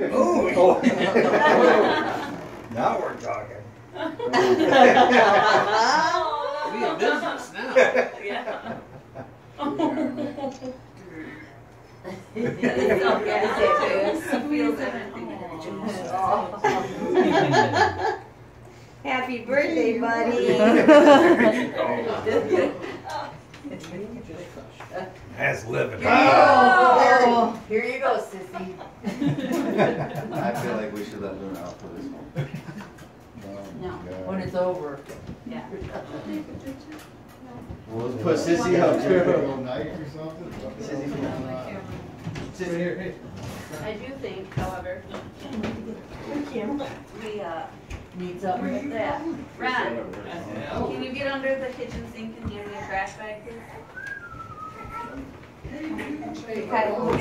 Oh. Now we're talking. We in business now. Yeah. Happy birthday, buddy. That's living. Oh. Here you go, sissy. I feel like we should let Luna out for this one. No, when it's over. Yeah. Well, let's put Sissy up too. Night or something? Sissy. Sissy, here, hey. I do think, however, we, uh, Need something like that. Ron, can you get under the kitchen sink and give me a trash bag, please? Kind of